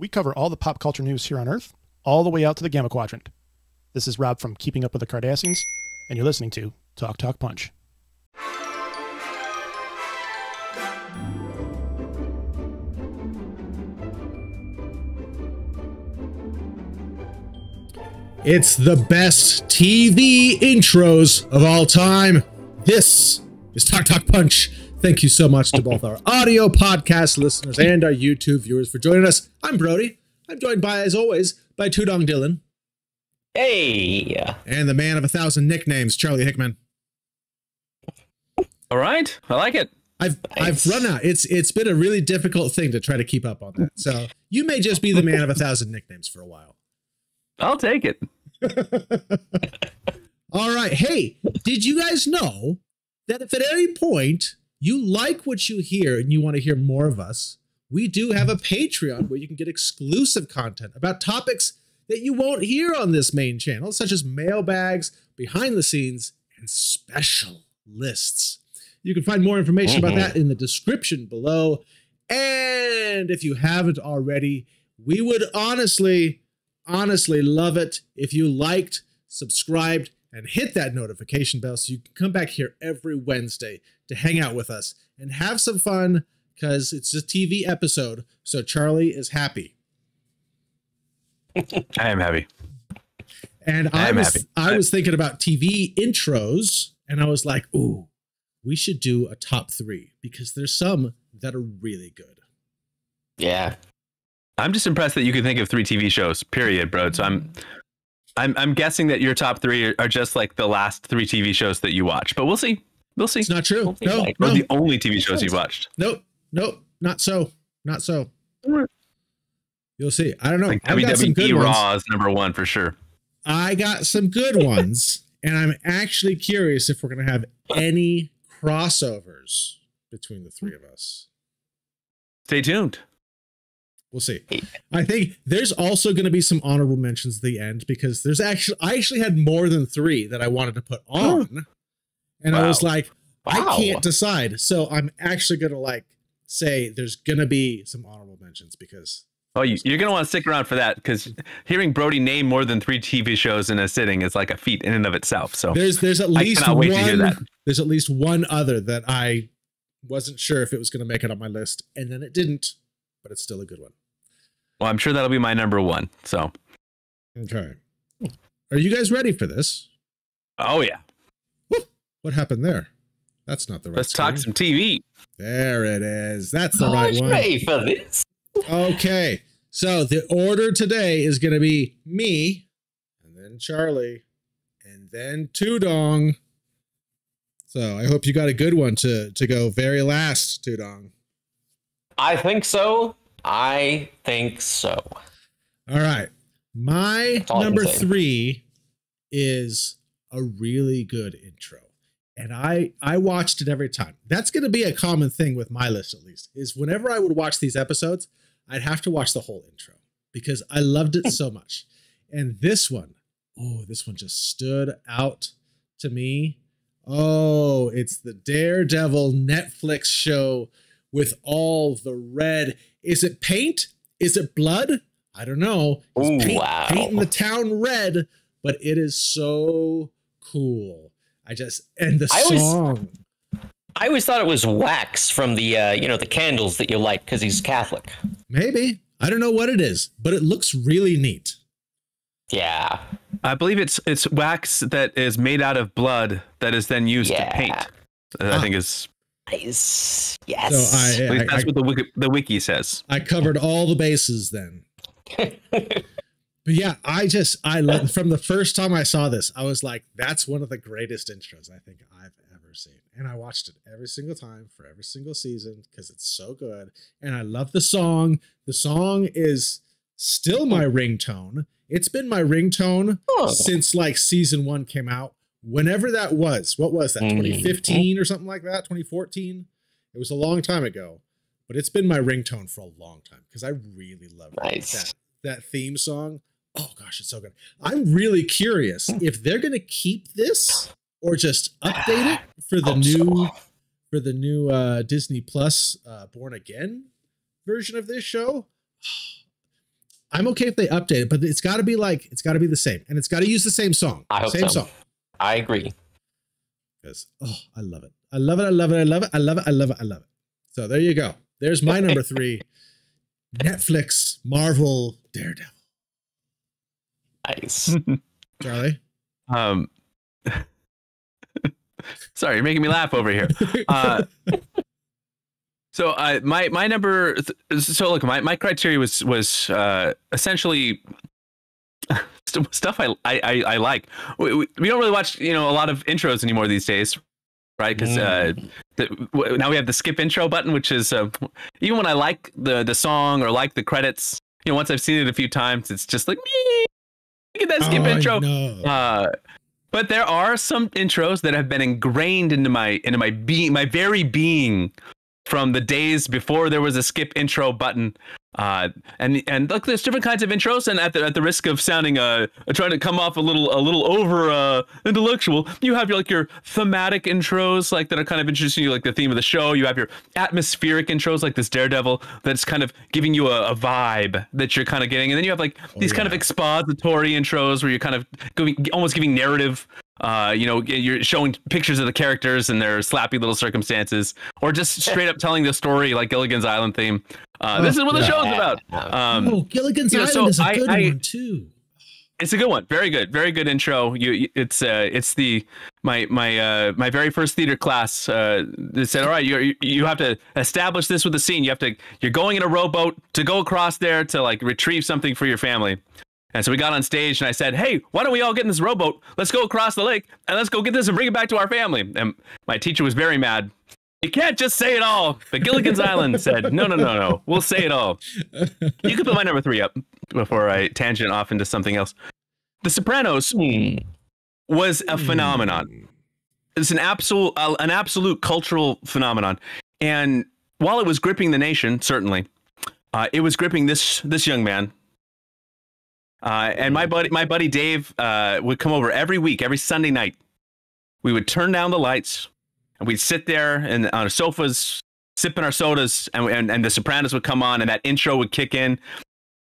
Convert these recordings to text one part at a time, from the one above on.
We cover all the pop culture news here on Earth, all the way out to the Gamma Quadrant. This is Rob from Keeping Up with the Kardashians, and you're listening to Talk Talk Punch. It's the best TV intros of all time. This is Talk Talk Punch. Thank you so much to both our audio podcast listeners and our YouTube viewers for joining us. I'm Brody. I'm joined by, as always, by Tudong Dylan. Hey. And the man of a thousand nicknames, Charlie Hickman. All right, I like it. I've. I've run out. It's it's been a really difficult thing to try to keep up on that. So you may just be the man of a thousand nicknames for a while. I'll take it. All right. Hey, did you guys know that if at any point you like what you hear and you want to hear more of us, we do have a Patreon where you can get exclusive content about topics that you won't hear on this main channel, such as mailbags, behind the scenes, and special lists. You can find more information mm-hmm. about that in the description below. And if you haven't already, we would honestly, honestly love it if you liked, subscribed, and hit that notification bell so you can come back here every Wednesday to hang out with us and have some fun because it's a TV episode. So Charlie is happy. I am happy. And I, I was happy. I was thinking about TV intros and I was like, ooh, we should do a top three because there's some that are really good. Yeah. I'm just impressed that you can think of three TV shows, period, bro. So I'm I'm I'm guessing that your top three are just like the last three TV shows that you watch, but we'll see. We'll see. It's not true. No, like, no. the only TV shows you've watched. Nope. Nope. Not so. Not so. You'll see. I don't know. Like WWE Raw is number one for sure. I got some good ones, and I'm actually curious if we're gonna have any crossovers between the three of us. Stay tuned. We'll see. I think there's also going to be some honorable mentions at the end because there's actually I actually had more than three that I wanted to put on, and wow. I was like, wow. I can't decide. So I'm actually going to like say there's going to be some honorable mentions because. Oh, you are going to want to stick around for that because hearing Brody name more than three TV shows in a sitting is like a feat in and of itself. So there's there's at least one there's at least one other that I wasn't sure if it was going to make it on my list, and then it didn't but it's still a good one. Well, I'm sure that'll be my number one. So, okay. Are you guys ready for this? Oh yeah. What happened there? That's not the right. Let's screen. talk some TV. There it is. That's the oh, right one. Ready for this? okay. So the order today is going to be me, and then Charlie, and then Tudong. So I hope you got a good one to to go very last, Tudong. I think so. I think so. All right. My number three is a really good intro. And I I watched it every time. That's gonna be a common thing with my list at least, is whenever I would watch these episodes, I'd have to watch the whole intro because I loved it so much. And this one, oh, this one just stood out to me. Oh, it's the Daredevil Netflix show with all the red. Is it paint? Is it blood? I don't know. Ooh, paint, wow. painting the town red, but it is so cool. I just and the I song. Always, I always thought it was wax from the uh, you know the candles that you light because he's Catholic. Maybe I don't know what it is, but it looks really neat. Yeah, I believe it's it's wax that is made out of blood that is then used yeah. to paint. I ah. think is Nice. Yes. So I, I, that's I, what the wiki, the wiki says. I covered all the bases then. but yeah, I just I love from the first time I saw this, I was like, that's one of the greatest intros I think I've ever seen. And I watched it every single time for every single season because it's so good. And I love the song. The song is still my ringtone. It's been my ringtone oh. since like season one came out whenever that was. What was that? 2015 mm-hmm. or something like that? 2014? It was a long time ago, but it's been my ringtone for a long time because I really love nice. that that theme song. Oh gosh, it's so good. I'm really curious if they're going to keep this or just update it for the new so. for the new uh, Disney Plus uh, Born Again version of this show. I'm okay if they update it, but it's got to be like it's got to be the same, and it's got to use the same song. I hope same so. song. I agree. Because oh, I love it. I love it. I love it. I love it. I love it. I love it. I love it. So there you go. There's my number three. Netflix, Marvel, Daredevil. Nice. Charlie. Um, sorry, you're making me laugh over here. Uh, so uh, my my number. So look, my, my criteria was was uh, essentially stuff I I, I like. We, we, we don't really watch you know a lot of intros anymore these days, right? Because uh, w- now we have the skip intro button, which is uh, even when I like the the song or like the credits. You know, once I've seen it a few times, it's just like me. Look that skip Oh, intro. Uh, but there are some intros that have been ingrained into my into my being, my very being, from the days before there was a skip intro button. Uh, and and look, there's different kinds of intros, and at the at the risk of sounding uh trying to come off a little a little over uh intellectual, you have your like your thematic intros like that are kind of interesting you like the theme of the show. You have your atmospheric intros like this Daredevil that's kind of giving you a, a vibe that you're kind of getting, and then you have like these kind of expository intros where you're kind of going almost giving narrative uh, you know, you're showing pictures of the characters and their slappy little circumstances, or just straight up telling the story like Gilligan's Island theme. Uh, this is what the yeah. show's about. Um, oh, Gilligan's you know, Island so is a I- good I- one too. it's a good one. Very good. Very good intro. You, you- it's uh, it's the my my uh, my very first theater class. Uh, they said, all right, you you have to establish this with the scene. You have to you're going in a rowboat to go across there to like retrieve something for your family. And so we got on stage and I said, hey, why don't we all get in this rowboat? Let's go across the lake and let's go get this and bring it back to our family. And my teacher was very mad. You can't just say it all. But Gilligan's Island said, no, no, no, no. We'll say it all. You can put my number three up before I tangent off into something else. The Sopranos Hmm. was a phenomenon. It's an absolute uh, an absolute cultural phenomenon. And while it was gripping the nation, certainly, uh, it was gripping this this young man. Uh, and my buddy my buddy Dave uh, would come over every week, every Sunday night. We would turn down the lights, and we'd sit there and on our sofas, sipping our sodas, and, and and the Sopranos would come on, and that intro would kick in.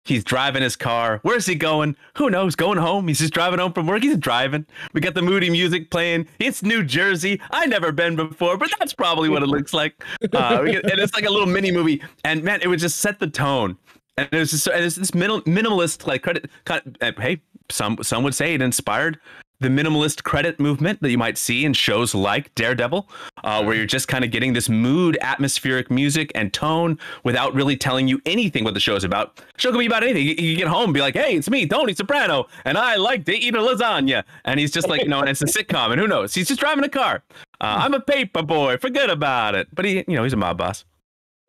He's driving his car. Where's he going? Who knows? Going home. He's just driving home from work. He's driving. We got the moody music playing. It's New Jersey. I never been before, but that's probably what it looks like. Uh, get, and it's like a little mini movie. And man, it would just set the tone. And it was just and it's this minimal, minimalist like credit. Of, hey, some some would say it inspired the minimalist credit movement that you might see in shows like Daredevil, uh, where you're just kind of getting this mood, atmospheric music and tone without really telling you anything what the show is about. The show can be about anything. You, you get home and be like, hey, it's me, Tony Soprano, and I like to eat a lasagna. And he's just like, you know, and it's a sitcom, and who knows? He's just driving a car. Uh, I'm a paper boy, forget about it. But he, you know, he's a mob boss.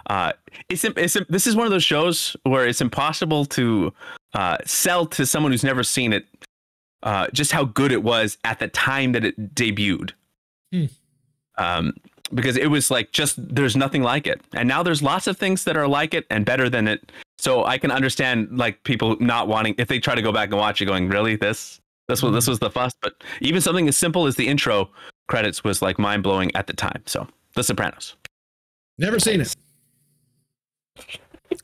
Uh, it's, it's this is one of those shows where it's impossible to uh, sell to someone who's never seen it uh, just how good it was at the time that it debuted. Hmm. Um, because it was like just there's nothing like it, and now there's lots of things that are like it and better than it. So I can understand like people not wanting if they try to go back and watch it, going, "Really, this this was this was the fuss." But even something as simple as the intro credits was like mind blowing at the time. So The Sopranos. Never seen it.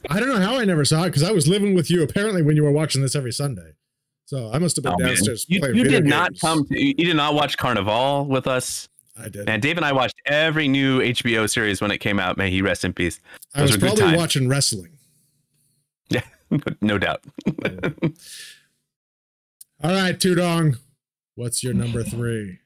I don't know how I never saw it because I was living with you apparently when you were watching this every Sunday. So I must have been Oh, man. downstairs You, playing you video did not come. To, you did not watch Carnivàle with us. I did. And Dave and I watched every new HBO series when it came out. May he rest in peace. I was were good probably watching wrestling. Yeah, no doubt. All right, Tudong. What's your number three?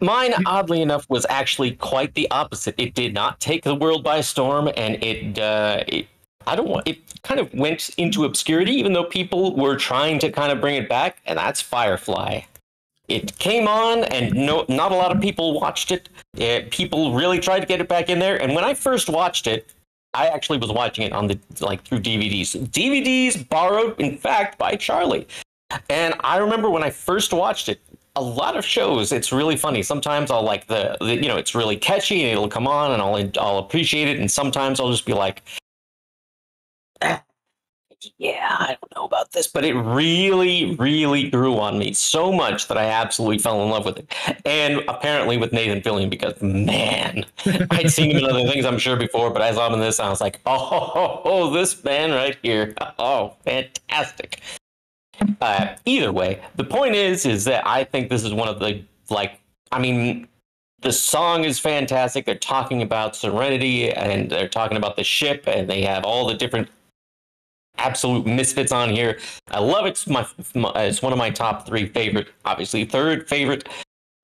Mine, oddly enough, was actually quite the opposite. It did not take the world by storm, and it, uh, it I don't want. It kind of went into obscurity, even though people were trying to kind of bring it back, and that's Firefly. It came on, and no, not a lot of people watched it. Uh, people really tried to get it back in there, and when I first watched it, I actually was watching it on the like through DVDs. DVDs borrowed, in fact, by Charlie. And I remember when I first watched it, a lot of shows it's really funny sometimes i'll like the, the you know it's really catchy and it'll come on and i'll i'll appreciate it and sometimes i'll just be like "Ah, yeah, I don't know about this, but it really, really grew on me so much that I absolutely fell in love with it. And apparently with Nathan Fillion, because man, I'd seen him in other things, I'm sure, before, but I saw him in this, and I was like, oh, oh, oh this man right here. Oh, fantastic. Uh, either way, the point is, is that I think this is one of the, like, I mean, the song is fantastic. They're talking about serenity and they're talking about the ship, and they have all the different absolute misfits on here. I love it. It's, my, it's one of my top three favorite, obviously, third favorite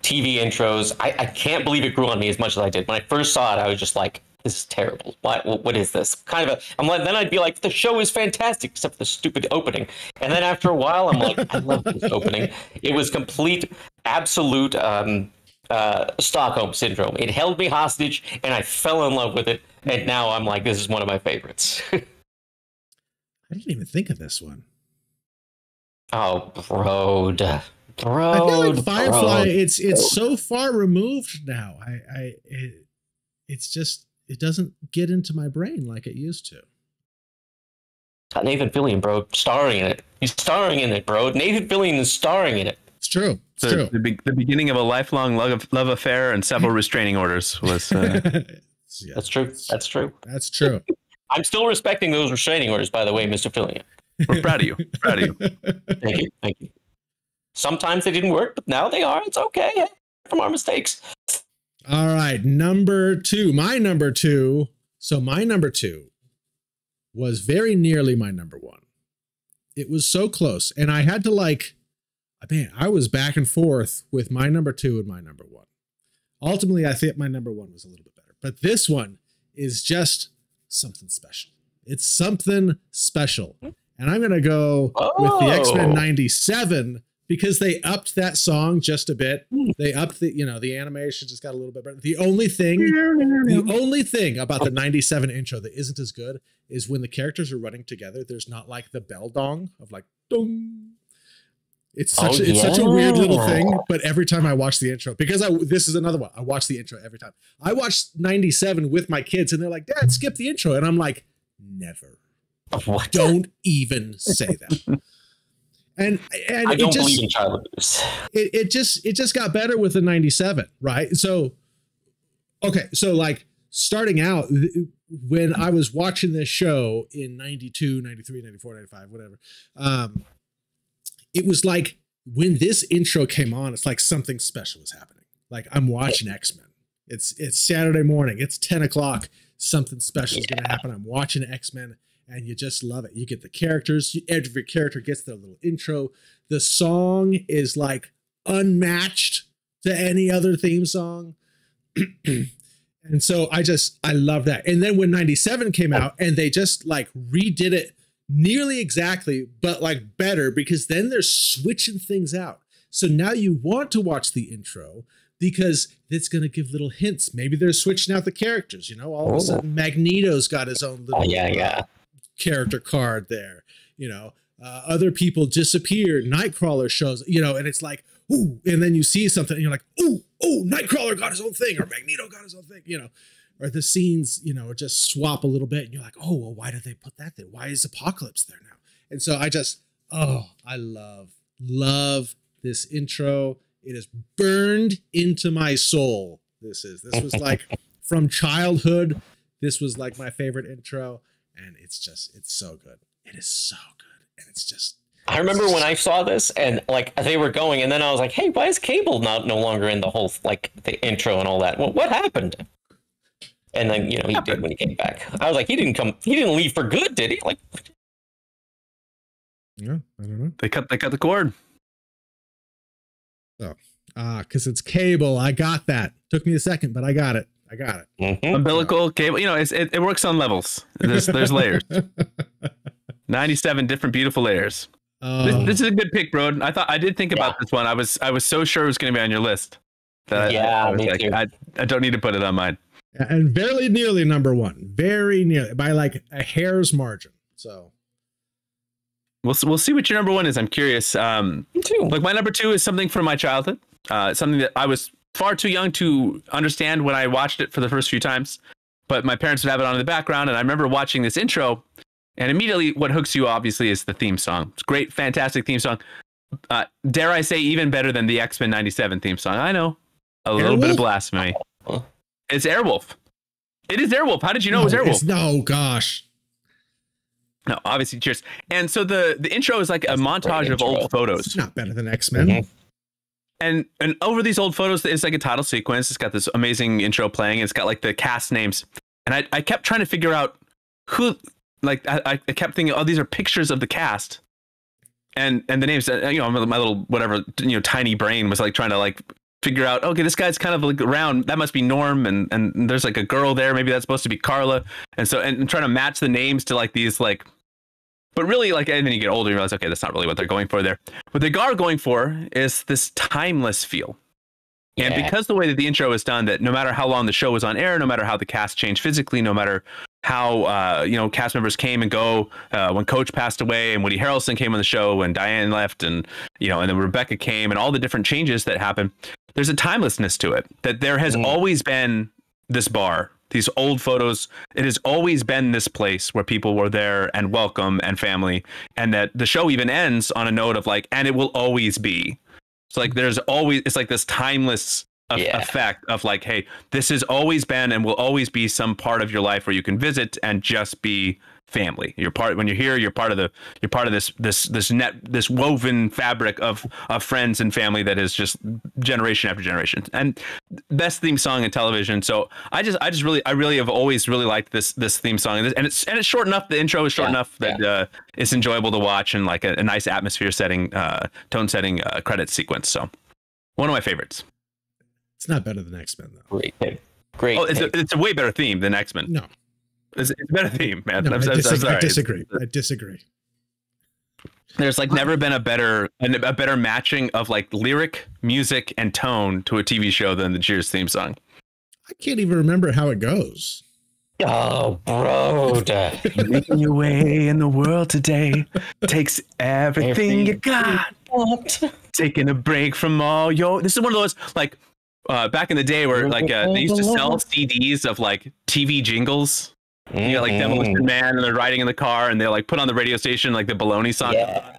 TV intros. I, I can't believe it grew on me as much as I did. When I first saw it, I was just like, this is terrible. What, what is this? Kind of a, I'm like, then I'd be like, the show is fantastic, except for the stupid opening. And then after a while, I'm like, I love this opening. It was complete, absolute um, uh, Stockholm syndrome. It held me hostage, and I fell in love with it. And now I'm like, this is one of my favorites. I didn't even think of this one. Oh, Brode. Brode. I feel like Firefly. Brode. It's it's so far removed now. I I it, it's just it doesn't get into my brain like it used to. Got Nathan Fillion, bro, starring in it. He's starring in it, bro. Nathan Fillion is starring in it. It's true. It's the, true. The, be- the, beginning of a lifelong love, love affair and several restraining orders was. Uh... yeah, that's true. That's true. That's true. I'm still respecting those restraining orders, by the way, Mr. Fillion. We're proud of you. Proud of you. Thank you. Thank you. Sometimes they didn't work, but now they are. It's okay. From our mistakes. All right. Number two. My number two. So my number two was very nearly my number one. It was so close. And I had to like, man, I was back and forth with my number two and my number one. Ultimately, I think my number one was a little bit better. But this one is just something special. It's something special. Hmm. And I'm going to go oh. with the X Men 97 because they upped that song just a bit. Hmm. They upped the, you know, the animation just got a little bit better. The only thing, the only thing about the 97 intro that isn't as good is when the characters are running together, there's not like the bell dong of like, dong. It's such, oh, a, it's yeah. such a weird little thing, but every time I watch the intro, because I this is another one, I watch the intro every time. I watched 97 with my kids and they're like, Dad, skip the intro. And I'm like, never. What? Don't even say that. and and I don't it just, believe in child abuse. It, it just it just got better with the 97, right? So okay, so like starting out when I was watching this show in 92, 93, 94, 95, whatever. Um it was like when this intro came on, it's like something special was happening. Like I'm watching X Men. It's it's Saturday morning. It's 10 o'clock. Something special is yeah. gonna happen. I'm watching X Men and you just love it. You get the characters, every character gets their little intro. The song is like unmatched to any other theme song. and so I just, I love that. And then when 97 came out and they just like redid it nearly exactly, but like better because then they're switching things out. So now you want to watch the intro because it's going to give little hints. Maybe they're switching out the characters. You know, all of a oh. sudden Magneto's got his own little oh, yeah, yeah character card there. You know, uh, other people disappear. Nightcrawler shows, you know, and it's like, ooh, and then you see something and you're like, ooh, ooh, Nightcrawler got his own thing, or Magneto got his own thing, you know, or the scenes, you know, just swap a little bit, and you're like, oh, well, why did they put that there? Why is Apocalypse there now? And so I just, oh, I love, love this intro. It is burned into my soul. This is, this was like from childhood. This was like my favorite intro and it's just it's so good. It is so good, and it's just. I remember when I saw this and like they were going, and then I was like, "Hey, why is Cable not no longer in the whole like the intro and all that? Well, what happened?" And then you know he did when he came back. I was like, he didn't come, he didn't leave for good, did he? Like, yeah, I don't know. They cut they cut the cord. Oh, ah, because it's Cable. I got that. Took me a second, but I got it. I got it. Mm-hmm. Umbilical cable. You know, it, it works on levels. There's, there's layers. 97 different beautiful layers. Oh. This, this, is a good pick, bro. I thought I did think about this one. I was I was so sure it was going to be on your list. That yeah, I, I me like, too. I, I don't need to put it on mine. And very nearly number one, very nearly by like a hair's margin. So we'll we'll see what your number one is. I'm curious. Um, me too. Like my number two is something from my childhood. Uh, something that I was far too young to understand when I watched it for the first few times. But my parents would have it on in the background, and I remember watching this intro, And immediately, what hooks you obviously is the theme song. It's a great, fantastic theme song. Uh, dare I say, even better than the X Men '97 theme song. I know, a little bit of Airwolf? blasphemy. It's Airwolf. It is Airwolf. How did you know it was Airwolf? it's- No, gosh. No, obviously, cheers. And so the the intro is like a That's a montage of intro. old It's not better than X Men. Mhm. and and over these old photos, it's like a title sequence. It's got this amazing intro playing. It's got like the cast names, and I I kept trying to figure out who. Like I, I kept thinking, oh, these are pictures of the cast, and and the names. uh, You know, my little whatever you know, tiny brain was like trying to like figure out. Okay, this guy's kind of like around. That must be Norm, and and there's like a girl there. Maybe that's supposed to be Carla, and so and, and trying to match the names to like these like but really, like, and then you get older, you realize, okay, that's not really what they're going for there. What they are going for is this timeless feel. And because the way that the intro is done, that no matter how long the show was on air, no matter how the cast changed physically, no matter how uh, you know cast members came and go, uh, when Coach passed away and Woody Harrelson came on the show, and Diane left, and you know, and then Rebecca came, and all the different changes that happened, there's a timelessness to it. That there has Mm. always been this bar, these old photos. It has always been this place where people were there and welcome and family, and that the show even ends on a note of like, and it will always be. So like, there's always it's like this timeless Yeah. effect of like, hey, this has always been and will always be some part of your life where you can visit and just be family. You're part when you're here. You're part of the. You're part of this this this net this woven fabric of of friends and family that is just generation after generation. And best theme song in television. So I just I just really I really have always really liked this this theme song and it's and it's, and it's short enough. The intro is short Yeah, enough that uh, it's enjoyable to watch and like a, a nice atmosphere setting, uh, tone setting uh, credit sequence. So one of my favorites. It's not better than X Men though. Great. Great. Oh, it's a, it's a way better theme than X Men. No, It's, it's a better theme, man. no, I'm, I, so- I'm disagree, sorry. I disagree. I disagree. There's like never been a better a, a better matching of like lyric, music, and tone to a TV show than the Cheers theme song. I can't even remember how it goes. oh, bro. Making your way in the world today takes everything you got. Taking a break from all your. This is one of those like uh, back in the day where like uh, they used to sell CDs of like TV jingles. You got like. Demolition Man, and they're riding in the car, and they like put on the radio station like the Baloney song. Yeah.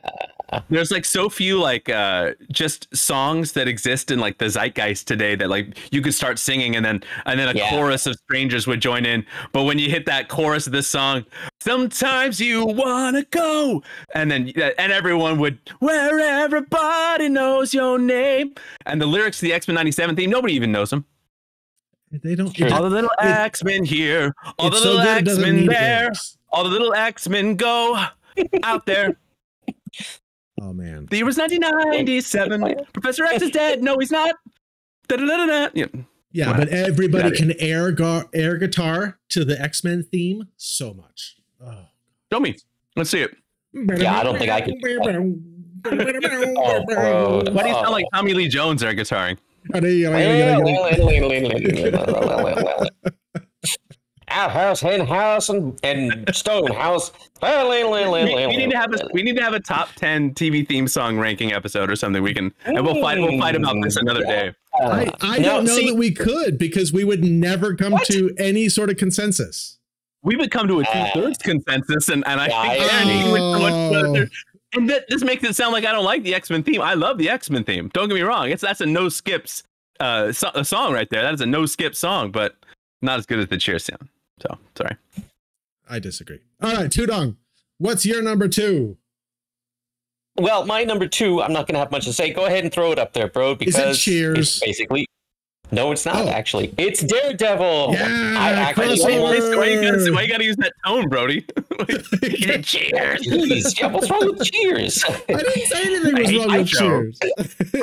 There's like so few like uh just songs that exist in like the zeitgeist today that like you could start singing and then and then a Yeah. chorus of strangers would join in. But when you hit that chorus of this song, sometimes you wanna go, and then and everyone would where everybody knows your name, and the lyrics to the X Men '97 theme, nobody even knows them. They don't. Sure. All the little X Men here, all the it's so little X Men there, lyrics. all the little X Men go out there. Oh man. The year was 1997. Professor X is dead. No, he's not. Da-da-da-da-da. Yeah. Yeah, Wow. but everybody can air gar- air guitar to the X Men theme so much. Oh. Show me. Let's see it. Yeah, I don't think I can. do oh, oh. Why do you sound Oh. like Tommy Lee Jones there guitaring? Outhouse, hen house, and, and stone house. We, we need to have a we need to have a top 10 TV theme song ranking episode or something. We can and we'll fight we'll fight about this another day. I, I No, don't know see- that we could because we would never come What? to any sort of consensus. We would come to a Uh, two thirds consensus, and, and I yeah, think I Aaron, you would go much further. And that this makes it sound like I don't like the X Men theme. I love the X Men theme. Don't get me wrong. It's that's a no skips uh so, a song right there. That is a no skip song, but not as good as the cheer sound. So sorry. I disagree. All right, Tudong, what's your number two? Well, my number two, I'm not going to have much to say. Go ahead and throw it up there, bro. Is it Because Cheers? it's basically. No, it's not Oh. actually. It's Daredevil. Yeah, I actually. crossover. Why you gotta why you gotta use that tone, Brody? Cheers. Jeez, yeah, what's wrong with Cheers? I didn't say anything was I hate wrong with Nitro. Cheers.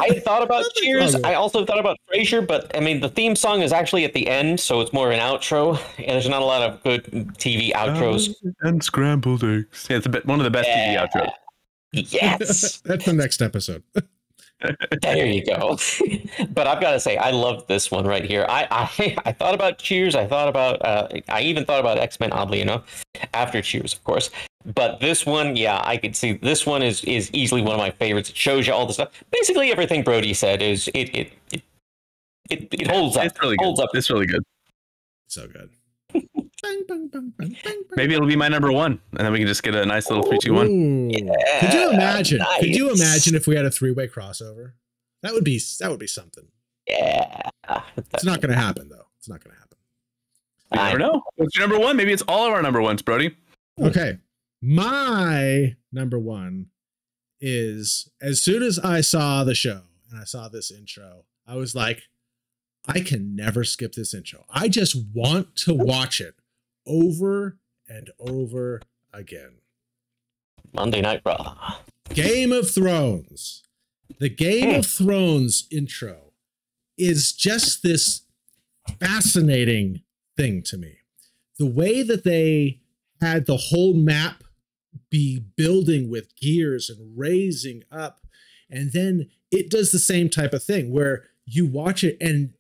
I thought about Cheers. I also thought about Frasier, but I mean, the theme song is actually at the end, so it's more of an outro, and there's not a lot of good TV outros. and scrambled eggs. Yeah, it's a bit one of the best Yeah. TV outros. Yes, That's the next episode. There you go. but I've got to say, I love this one right here. I, I I thought about Cheers. I thought about. Uh, I even thought about X Men. Oddly enough, after Cheers, of course. But this one, yeah, I could see this one is is easily one of my favorites. It shows you all the stuff. Basically, everything Brody said is it it it, it, it holds up. It's really good. holds up. It's really good. So good. Maybe it'll be my number one, and then we can just get a nice little three, two, one. Ooh. Yeah, Could you imagine? Could you imagine if we had a three-way crossover? That would be that would be something. Yeah. It's not going to happen though. It's not going to happen. You never know. What's your number one? Maybe it's all of our number ones, Brody. Okay. My number one is as soon as I saw the show and I saw this intro, I was like, I can never skip this intro. I just want to watch it over and over again. Monday Night Raw. Game of Thrones. The Game of hmm. Thrones intro is just this fascinating thing to me. The way that they had the whole map be building with gears and raising up, and then it does the same type of thing where you watch it and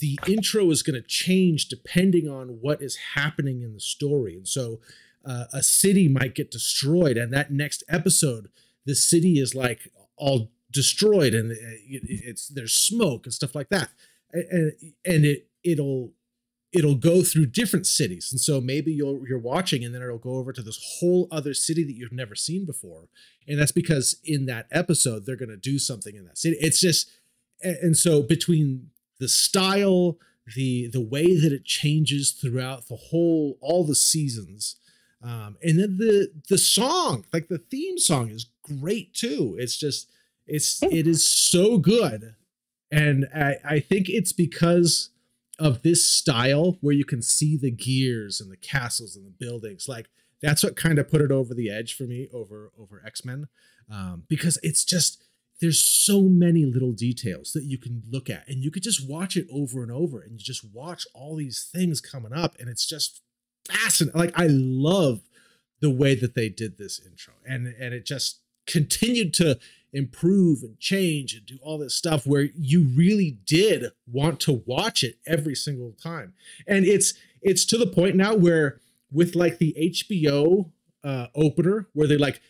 the intro is going to change depending on what is happening in the story. And so uh, a city might get destroyed, and that next episode, the city is like all destroyed, and it, it's there's smoke and stuff like that, and and it it'll it'll go through different cities, and so maybe you'll you're watching, and then it'll go over to this whole other city that you've never seen before, and that's because in that episode they're going to do something in that city. It's just, and so between the style the the way that it changes throughout the whole all the seasons. Um and then the the song like the theme song is great too. It's just it's it is so good. And i i think it's because of this style where you can see the gears and the castles and the buildings. Like that's what kind of put it over the edge for me over over x-men. Um because it's just there's so many little details that you can look at and you could just watch it over and over and you just watch all these things coming up and it's just fascinating like i love the way that they did this intro and and it just continued to improve and change and do all this stuff where you really did want to watch it every single time. And it's it's to the point now where with like the hbo uh opener where they like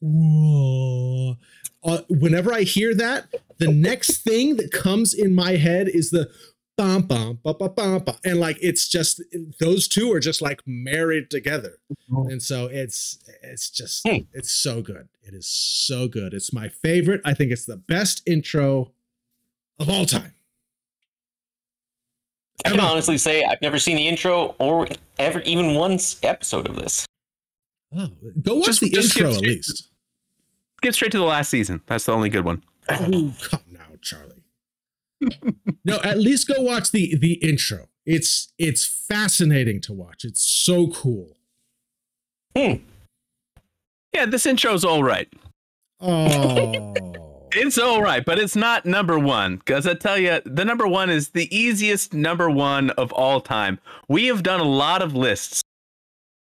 whoa uh, whenever I hear that, the next thing that comes in my head is the bum bum bum bum bum, bum. and like it's just those two are just like married together, and so it's it's just Hmm. it's so good. It is so good. It's my favorite. I think it's the best intro of all time. I can honestly say I've never seen the intro or ever even one episode of this. Oh, go watch Just- the just intro at least. Skip straight to the last season. That's the only good one. Oh, come now, Charlie. no, at least go watch the the intro. It's it's fascinating to watch. It's so cool. Hmm. Yeah, this intro's all right. Oh, It's all right, but it's not number one. Because I tell you, the number one is the easiest number one of all time. We have done a lot of lists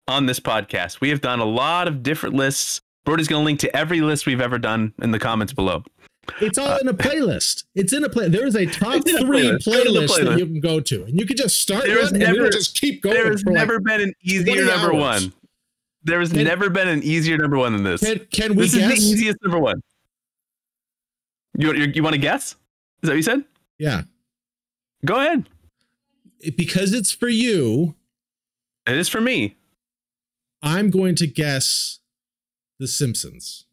on this podcast. We have done a lot of different lists. Brody's going to link to every list we've ever done in the comments below. it's all uh, in a playlist. It's in a play. There is a top three playlist. The playlist that you can go to, and you can just start There is one and never- just keep going. There has for like- never been an 20 easier number hours. one. There has Can- never been an easier number one than this. can, can we This is the easiest number one. You, you, you want to guess? Is that what you said? Yeah, Go ahead. It- because it's for you. It is for me. I'm going to guess The Simpsons.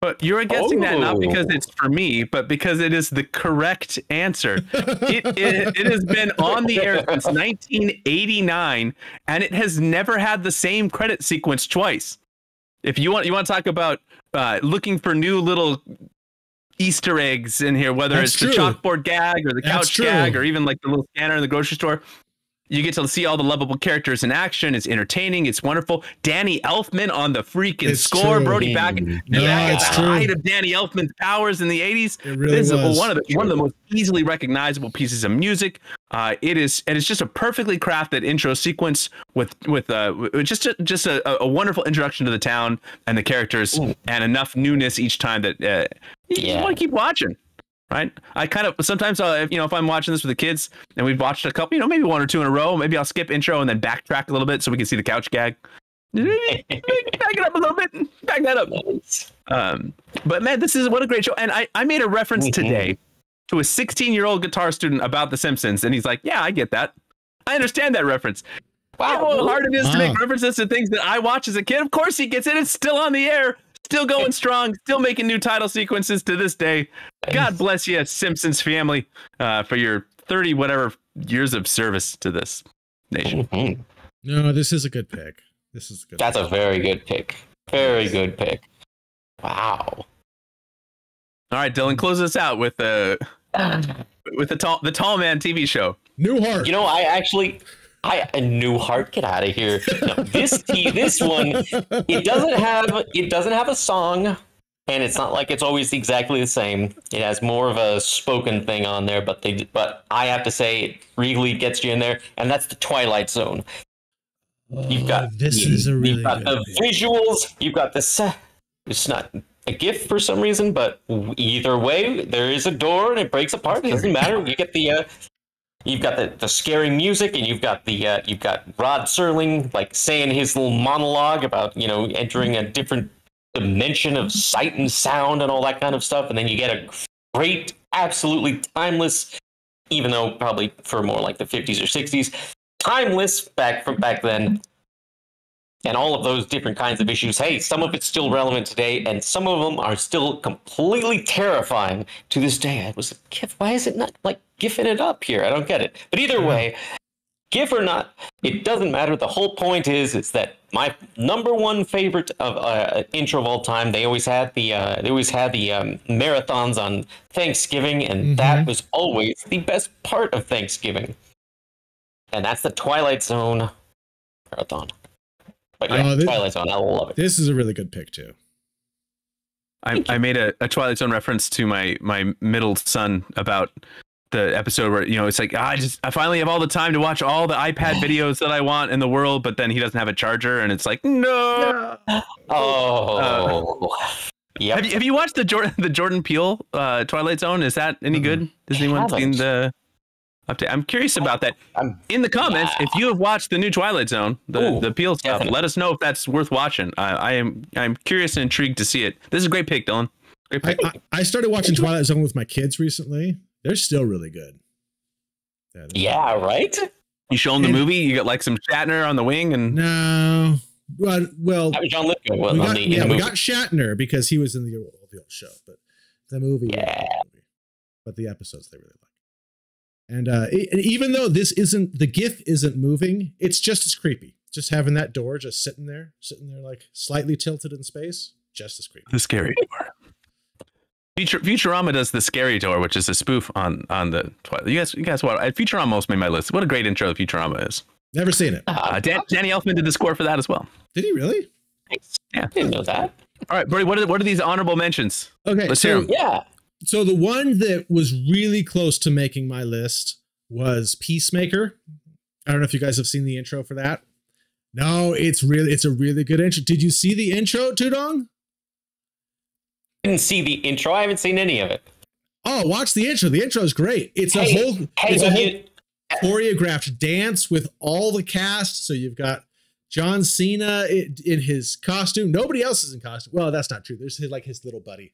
But you're guessing that not because Oh. it's for me, but because it is the correct answer. It, it, it has been on the air since 1989, and it has never had the same credit sequence twice. If you want, you want to talk about uh, looking for new little Easter eggs in here, whether That's it's the chalkboard gag or the couch gag, or even like the little scanner in the grocery store. You get to see all the lovable characters in action. It's entertaining. It's wonderful. Danny Elfman on the freaking It's score. true. Brody back, No, back it's at the true. height of Danny Elfman's powers in the 80s. It really This is one of the one of the most easily recognizable pieces of music. Uh, it is and it's just a perfectly crafted intro sequence with with uh with just a, just a, a wonderful introduction to the town and the characters Ooh. and enough newness each time that uh, you, Yeah. want to keep watching. Right, I kind of sometimes uh, if, you know if I'm watching this with the kids and we've watched a couple, you know, maybe one or two in a row, maybe I'll skip intro and then backtrack a little bit so we can see the couch gag. back it up a little bit, back that up. Um, but man, this is what a great show. And I, I made a reference Mhm. today to a 16 year old guitar student about The Simpsons, and he's like, "Yeah, I get that. I understand that reference." You know how hard it is to make references to things that I watch as a kid. Of course, he gets it. It's still on the air, still going strong, still making new title sequences to this day. God bless you, Simpsons family, uh, for your thirty whatever years of service to this nation. Mhm. No, this is a good pick. This is a good. That's a very good pick. Very good pick. Wow. All right, Dylan, close us out with uh, with the tall the tall man TV show. Newhart. You know, I actually, I a new heart. Get out of here. No, this t- this one, it doesn't have it doesn't have a song, and it's not like it's always exactly the same. It has more of a spoken thing on there, but they but I have to say it really gets you in there, and that's the Twilight Zone. You've got Oh, this is a really you've got good the pick. visuals. You've got the set. It's not a gift for some reason, but either way, there is a door and it breaks apart. It doesn't matter. You get the. Uh, You've got the, the scary music, and you've got the uh, you've got Rod Serling like saying his little monologue about you know entering a different dimension of sight and sound and all that kind of stuff, and then you get a great, absolutely timeless, even though probably for more like the 50s or 60s, timeless back from back then. And all of those different kinds of issues. Hey, some of it's still relevant today, and some of them are still completely terrifying to this day. I was like, "Gif, why is it not like gifting it up here? I don't get it. But either way, give or not, it doesn't matter. The whole point is, is that my number one favorite of uh, intro of all time. They always had the uh, they always had the um, marathons on Thanksgiving, and that was always the best part of Thanksgiving. And that's the Twilight Zone marathon. But yeah, Oh, this- Twilight Zone, I love it. This is a really good pick too. I, I made a, a Twilight Zone reference to my my middle son about the episode where you know it's like "Ah, I just I finally have all the time to watch all the iPad videos that I want in the world, but then he doesn't have a charger, and it's like no. Oh, yep. Have you have you watched the Jordan the Jordan Peele uh, Twilight Zone? Is that any Mm-mm. good? Has anyone seen the update? I'm curious about that. I'm- In the comments, if you have watched the new Twilight Zone, the Ooh, the Peele stuff, definitely. let us know if that's worth watching. I, I am I'm curious and intrigued to see it. This is a great pick, Dylan. Great I, pick. I, I started watching Twilight Zone with my kids recently. They're still really good. they're- yeah, right. you show them the and- movie, you get like some Shatner on the wing, and No. Well, well That was John Lithgow we got, the, yeah, the we movie. got Shatner because he was in the old, the old show, but the movie, Yeah. but the episodes they really like. And uh, e- and even though this isn't the GIF isn't moving, it's just as creepy. Just having that door just sitting there, sitting there like slightly tilted in space, just as creepy. the scary door. Futur- Futurama does the scary door, which is a spoof on on the Twilight. You guys, you guys, what? Futurama almost made my list. What a great intro Futurama is. Never seen it. Uh, Dan, Danny Elfman did the score for that as well. Did he really? Yeah. I Didn't know that. All right, Brody, what are what are these honorable mentions? Okay, Let's so them. Yeah. so the one that was really close to making my list was Peacemaker. I don't know if you guys have seen the intro for that. No, it's really it's a really good intro. Did you see the intro, Tudong? Didn't see the intro. I haven't seen any of it. Oh, watch the intro. The intro is great. It's a whole Hey, it's a whole you, choreographed dance with all the cast. So you've got John Cena in, in his costume. Nobody else is in costume. Well, that's not true. There's his, like his little buddy.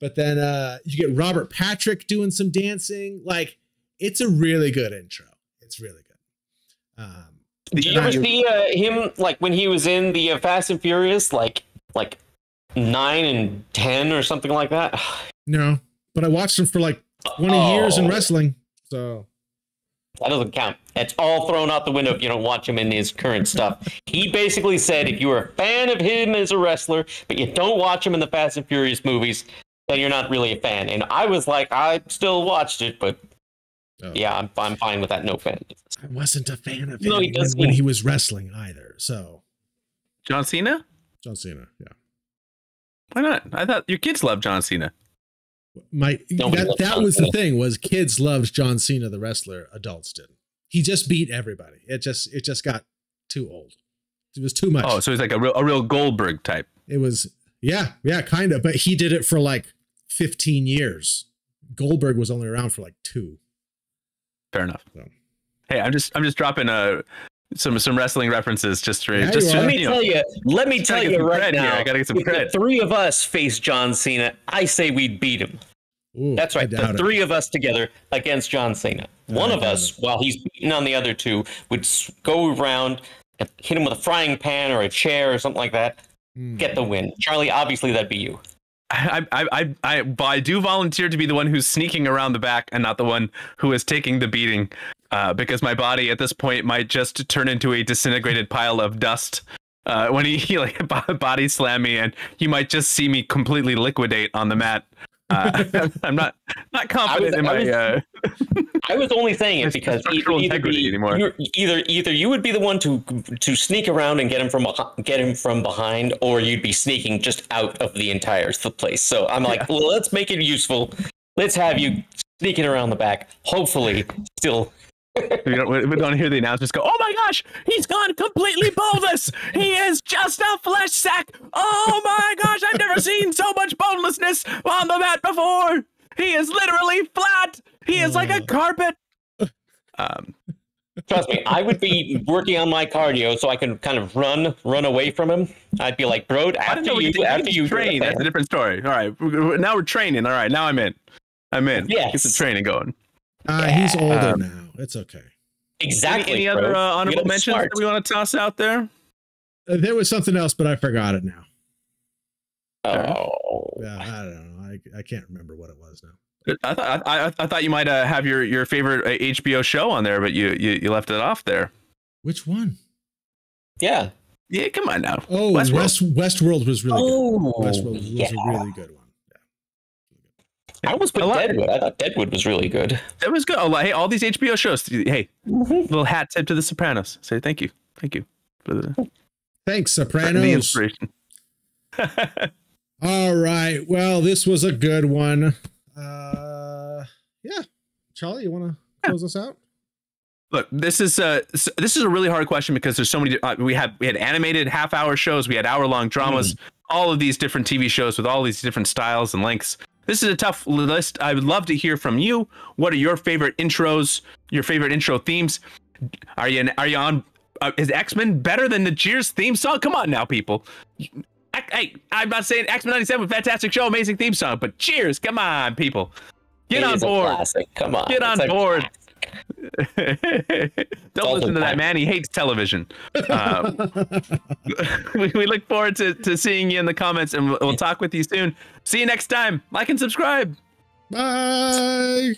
But then uh, you get Robert Patrick doing some dancing. Like it's a really good intro. It's really good. Um, did you ever see uh, him like when he was in the uh, Fast and Furious, like like nine and ten or something like that? no, but I watched him for like 20 years in Oh. wrestling. So That doesn't count. It's all thrown out the window if you don't watch him in his current stuff. He basically said if you were a fan of him as a wrestler, but you don't watch him in the Fast and Furious movies, then you're not really a fan. And I was like, I still watched it, but oh, yeah, I'm, I'm fine with that. No fan. I wasn't a fan of him No, he when, when he was wrestling either. So John Cena? John Cena, yeah. Why not? I thought your kids love John Cena. my Nobody that, that John was the thing was kids loved John Cena the wrestler adults didn't he just beat everybody it just it just got too old it was too much Oh, so he's like a real a real Goldberg type. it was yeah yeah kind of but he did it for like 15 years Goldberg was only around for like two Fair enough. So. Hey, I'm just I'm just dropping uh some some wrestling references just for Yeah, just you to. Let me you know, tell you. Let me tell you right cred here. now. I gotta get some if the three of us face John Cena, I say we'd beat him. Ooh, That's right. The doubt it. three of us together against John Cena. One I of doubt us, while he's beating on the other two, would go around and hit him with a frying pan or a chair or something like that. Hmm. Get the win, Charlie. Obviously, that'd be you. I, I, I, I, but I do volunteer to be the one who's sneaking around the back and not the one who is taking the beating, uh, because my body at this point might just turn into a disintegrated pile of dust. Uh, when he, he like body slam me, and you might just see me completely liquidate on the mat. Uh, I'm not not confident in I my. was- uh, I was only saying it because e- structural either, be- you're- either either you would be the one to to sneak around and get him from get him from behind, or you'd be sneaking just out of the entire place. So I'm like, well, let's make it useful. Let's have you sneaking around the back. Hopefully, still. We don't, we don't hear the announcers go, "Oh my gosh, he's gone completely boneless. he is just a flesh sack. Oh my gosh, I've never seen so much bonelessness on the mat before. He is literally flat. He is like a carpet." Um, Trust me, I would be working on my cardio so I can kind of run run away from him. I'd be like, bro, after we you, after you train. That's a different story. All right, now we're training. All right, now I'm in. I'm in. Yes. get some training going. Uh, he's older Um, now. It's okay. exactly. Any, any other uh, honorable gotta mentions smart. that we want to toss out there? Uh, there was something else, but I forgot it now. Oh. Yeah, I don't know. I, I can't remember what it was now. I thought I, I, I thought you might uh, have your, your favorite uh, HBO show on there, but you, you you left it off there. Which one? Yeah. Yeah, come on now. Oh, Westworld. West Westworld was really Oh, good. Westworld was yeah. a really good one. I almost put I like- Deadwood. I thought Deadwood was really good. That was good. Oh, hey, all these HBO shows. Hey, little hat tip to The Sopranos. Say thank you, thank you for the, Thanks, the Sopranos. inspiration. All right. Well, this was a good one. Uh, yeah. Charlie, you want to close us out? Look, this is uh s- this is a really hard question because there's so many. Uh, we had we had animated half hour shows, we had hour long dramas, all of these different TV shows with all these different styles and lengths. This is a tough list. I would love to hear from you. What are your favorite intros? Your favorite intro themes? Are you are you on? Uh, is X Men better than the Cheers theme song? Come on now, people. Hey, I'm not saying X Men '97, fantastic show, amazing theme song, but Cheers, come on, people, get It on board. classic. Come on. Get on board. classic. Don't listen to that man. He hates television. Um, we, we look forward to, to seeing you in the comments and we'll, we'll talk with you soon. See you next time. Like and subscribe. Bye.